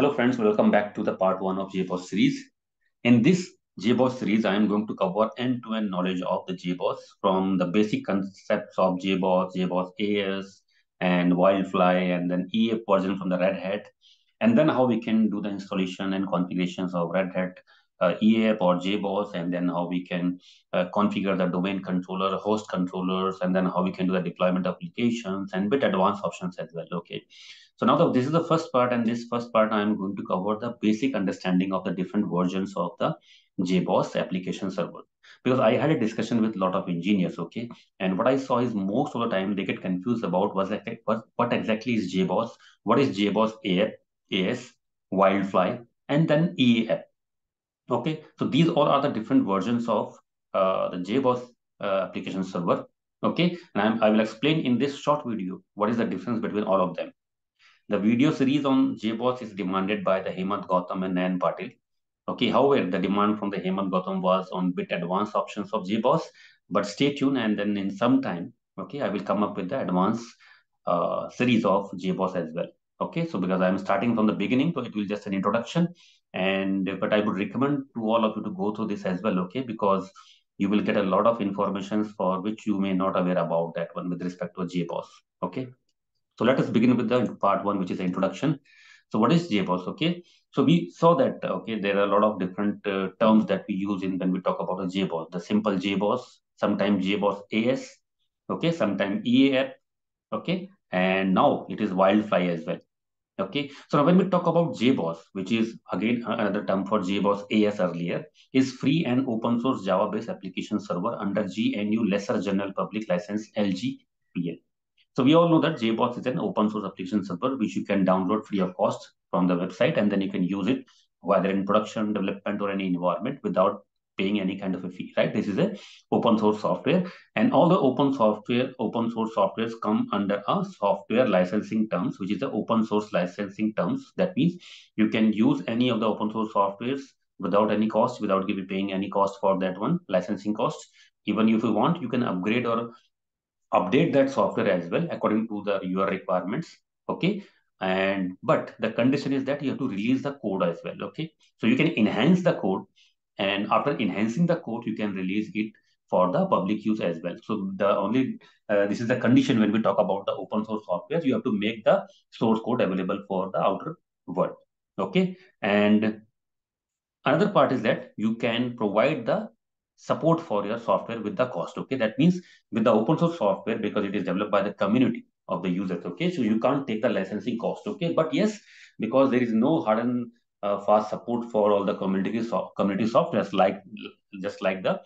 Hello friends, welcome back to the part one of JBoss series. In this JBoss series, I am going to cover end-to-end -end knowledge of the JBoss from the basic concepts of JBoss, JBoss AS, and Wildfly, and then EA version from the Red Hat, and then how we can do the installation and configurations of Red Hat uh, EAP or JBoss, and then how we can uh, configure the domain controller, host controllers, and then how we can do the deployment applications and bit advanced options as well. Okay. So now the, this is the first part, and this first part I'm going to cover the basic understanding of the different versions of the JBoss application server. Because I had a discussion with a lot of engineers, okay, and what I saw is most of the time they get confused about what, what exactly is JBoss, what is JBoss AF, AS, Wildfly, and then EAP. Okay, so these all are the different versions of uh, the JBoss uh, application server. Okay, and I'm, i will explain in this short video what is the difference between all of them. The video series on JBoss is demanded by the Hemant Gautam and Nayan Patil. Okay, however, the demand from the Hemant Gautam was on bit advanced options of JBoss, but stay tuned and then in some time, okay, I will come up with the advanced uh, series of JBoss as well. Okay, so because I'm starting from the beginning, so it will just an introduction and but i would recommend to all of you to go through this as well okay because you will get a lot of information for which you may not aware about that one with respect to JBoss. Okay. So let us begin with the part one, which is the introduction. So what is JBoss? Okay. So we saw that, okay, there are a lot of different uh, terms that we use in when we talk about a JBoss, the simple JBoss, sometimes JBoss AS, okay, sometimes EAP, okay, and now it is Wildfly as well. Okay, so now when we talk about JBoss, which is again another term for JBoss AS earlier, is free and open source Java-based application server under GNU Lesser General Public License LGPL. So we all know that JBoss is an open source application server which you can download free of cost from the website and then you can use it whether in production, development, or any environment without paying any kind of a fee, right? This is a open source software and all the open software, open source softwares come under a software licensing terms, which is the open source licensing terms. That means you can use any of the open source softwares without any cost, without giving paying any cost for that one licensing cost. Even if you want, you can upgrade or update that software as well according to the your requirements. Okay. And but the condition is that you have to release the code as well. Okay. So you can enhance the code and after enhancing the code, you can release it for the public use as well. So the only, uh, this is the condition when we talk about the open source software, you have to make the source code available for the outer world. Okay. And another part is that you can provide the support for your software with the cost. Okay. That means with the open source software, because it is developed by the community of the users. Okay. So you can't take the licensing cost. Okay. But yes, because there is no hardened uh, fast support for all the community so community softwares like just like the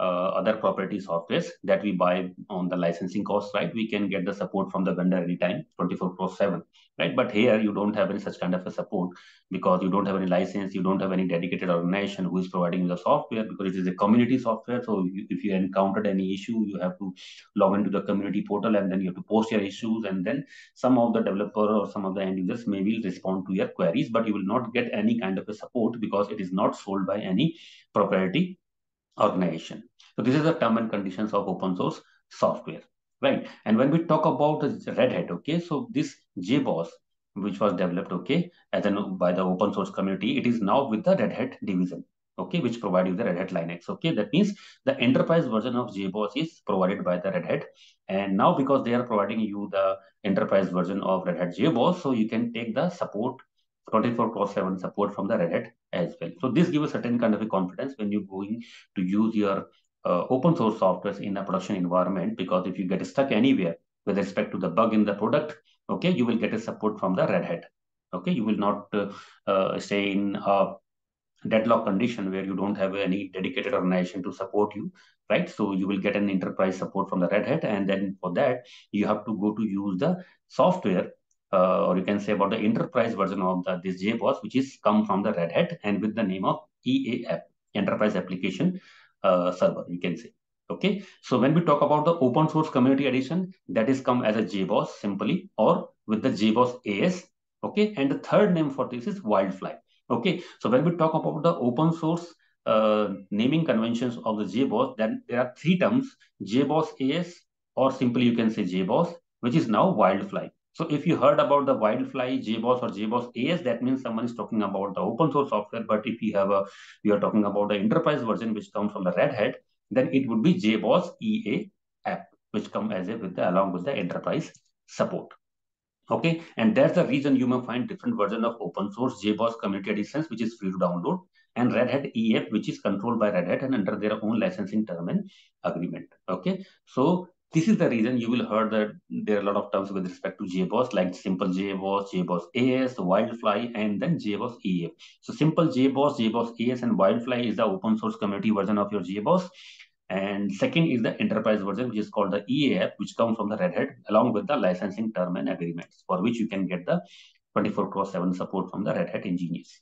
Uh, other property softwares that we buy on the licensing cost, right? We can get the support from the vendor anytime, 24/7, right? But here you don't have any such kind of a support because you don't have any license, you don't have any dedicated organization who is providing the software because it is a community software. So if you encountered any issue, you have to log into the community portal and then you have to post your issues and then some of the developer or some of the end users may will respond to your queries, but you will not get any kind of a support because it is not sold by any proprietary organization. So this is the term and conditions of open source software, right? And when we talk about the Red Hat, okay, so this JBoss, which was developed, okay, as an by the open source community, it is now with the Red Hat division, okay, which provide you the Red Hat Linux, okay. That means the enterprise version of JBoss is provided by the Red Hat, and now because they are providing you the enterprise version of Red Hat JBoss, so you can take the support 24 cross 7 support from the Red Hat as well. So this gives a certain kind of a confidence when you're going to use your uh, open source software in a production environment because if you get stuck anywhere with respect to the bug in the product, okay, you will get a support from the Red Hat. Okay, you will not uh, uh, stay in a deadlock condition where you don't have any dedicated organization to support you, right? So you will get an enterprise support from the Red Hat, and then for that you have to go to use the software uh, or you can say about the enterprise version of the, this JBoss, which is come from the Red Hat and with the name of EAP, Enterprise Application uh, Server, you can say. Okay, so when we talk about the open source community edition, that is come as a JBoss simply or with the JBoss AS. Okay, and the third name for this is Wildfly. Okay, so when we talk about the open source uh, naming conventions of the JBoss, then there are three terms: JBoss AS, or simply you can say JBoss, which is now Wildfly. So if you heard about the Wildfly, JBoss or JBoss AS, that means someone is talking about the open source software. But if you have a, you are talking about the enterprise version, which comes from the Red Hat, then it would be JBoss EA app, which come as a with the along with the enterprise support. Okay, and that's the reason you may find different version of open source JBoss Community Editions, which is free to download, and Red Hat EAP, which is controlled by Red Hat and under their own licensing term and agreement. Okay, so this is the reason you will heard that there are a lot of terms with respect to JBoss, like simple JBoss, JBoss AS, Wildfly, and then JBoss EAP. So simple JBoss, JBoss AS, and Wildfly is the open source community version of your JBoss. And second is the enterprise version, which is called the EAP, which comes from the Red Hat, along with the licensing term and agreements, for which you can get the 24 cross 7 support from the Red Hat engineers.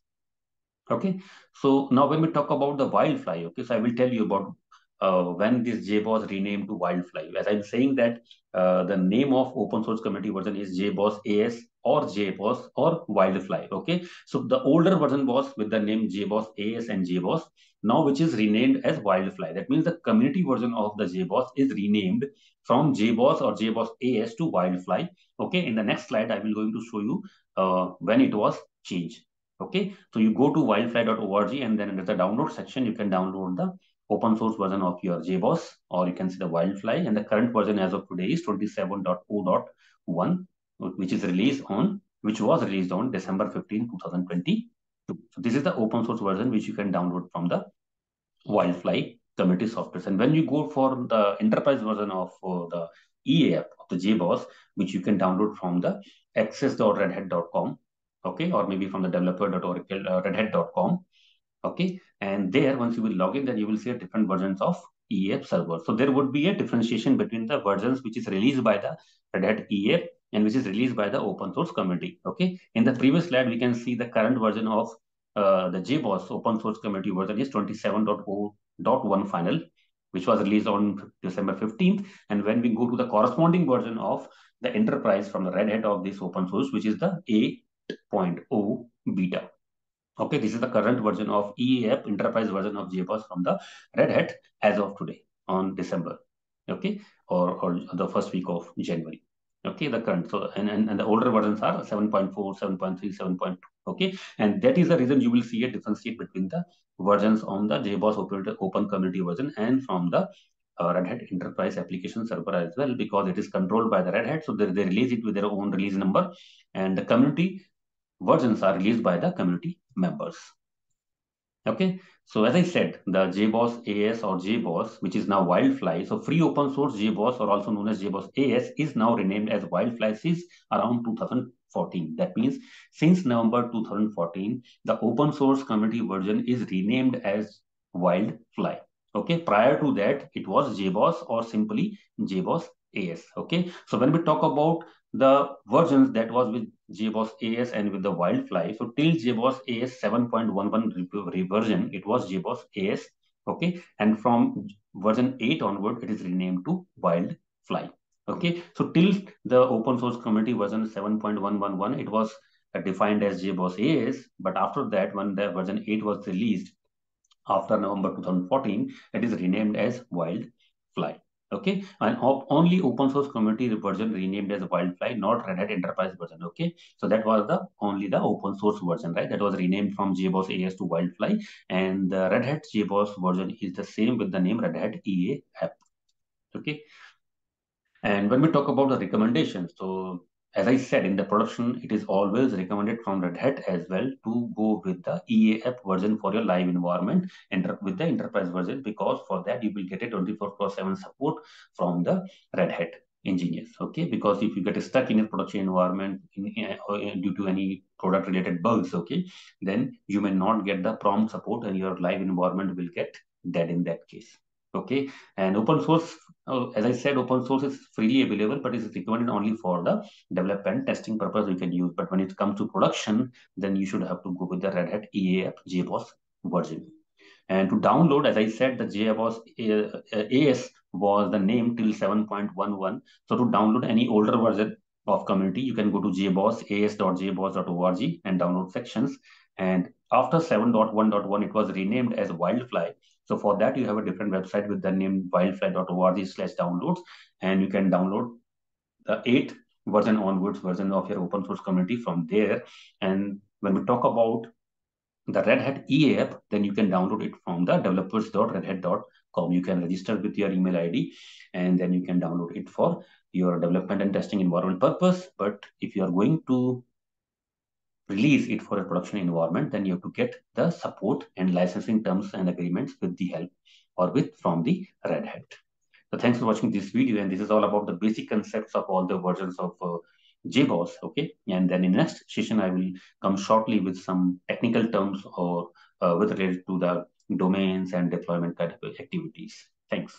Okay, so now when we talk about the Wildfly, okay, so I will tell you about uh, when this JBoss renamed to Wildfly. As I'm saying that uh, the name of open source community version is JBoss AS or JBoss or Wildfly. Okay, so the older version was with the name JBoss AS and JBoss now which is renamed as Wildfly. That means the community version of the JBoss is renamed from JBoss or JBoss AS to Wildfly. Okay, in the next slide, I will going to show you uh, when it was changed. Okay, so you go to wildfly.org and then under the download section, you can download the open source version of your JBoss or you can see the Wildfly and the current version as of today is 27.0.1 which is released on which was released on December 15, 2020 so this is the open source version which you can download from the Wildfly community software. And when you go for the enterprise version of uh, the EAP of the JBoss, which you can download from the access.redhat.com, okay, or maybe from the developer.redhat.com, okay. And there, once you will log in, then you will see a different versions of EAP server. So there would be a differentiation between the versions which is released by the Red Hat EAP and which is released by the open source community. Okay. In the previous slide, we can see the current version of uh, the JBoss open source community version is 27.0.1 final, which was released on December 15th. And when we go to the corresponding version of the enterprise from the Red Hat of this open source, which is the 8.0 beta. Okay, this is the current version of EAP enterprise version of JBoss from the Red Hat as of today on December. Okay, or, or the first week of January okay the current so and, and, and the older versions are 7.4 7.3 7.2 okay and that is the reason you will see a differentiate between the versions on the jboss open, open community version and from the uh, red hat enterprise application server as well because it is controlled by the red hat so they, they release it with their own release number and the community versions are released by the community members okay so as I said, the JBoss AS or JBoss, which is now Wildfly, so free open source JBoss or also known as JBoss AS is now renamed as Wildfly since around 2014. That means since November 2014, the open source community version is renamed as Wildfly. Okay, prior to that, it was JBoss or simply JBoss AS. Okay, so when we talk about the versions that was with JBoss AS and with the Wildfly. So till JBoss AS 7.11 reversion, it was JBoss AS. Okay. And from version 8 onward, it is renamed to Wildfly. Okay. So till the open source community version 7.111, it was defined as JBoss AS. But after that, when the version 8 was released after November 2014, it is renamed as Wildfly okay? And only open source community version renamed as wildfly not red hat enterprise version okay? So that was the only the open source version right? That was renamed from jboss as to wildfly and the red hat jboss version is the same with the name red hat ea app okay? And when we talk about the recommendations so as I said in the production, it is always recommended from Red Hat as well to go with the EAP version for your live environment and with the enterprise version because for that you will get a 24/7 support from the Red Hat engineers. Okay, because if you get stuck in a production environment in, in, uh, due to any product related bugs, okay, then you may not get the prompt support and your live environment will get dead in that case okay? And open source uh, as i said open source is freely available but is recommended only for the development testing purpose you can use. But when it comes to production then you should have to go with the red hat eap jboss version. And to download as i said the jboss as was the name till 7.11 so to download any older version of community you can go to jboss as.jboss.org and download sections. And after 7.1.1 it was renamed as wildfly so for that, you have a different website with the name wildfly.org slash downloads, and you can download the eight version onwards version of your open source community from there. And when we talk about the Red Hat EA then you can download it from the developers.redhat.com. You can register with your email ID and then you can download it for your development and testing environment purpose. But if you are going to release it for a production environment, then you have to get the support and licensing terms and agreements with the help or with from the Red Hat. So thanks for watching this video. And this is all about the basic concepts of all the versions of uh, JBoss. Okay. And then in the next session, I will come shortly with some technical terms or uh, with related to the domains and deployment kind of activities. Thanks.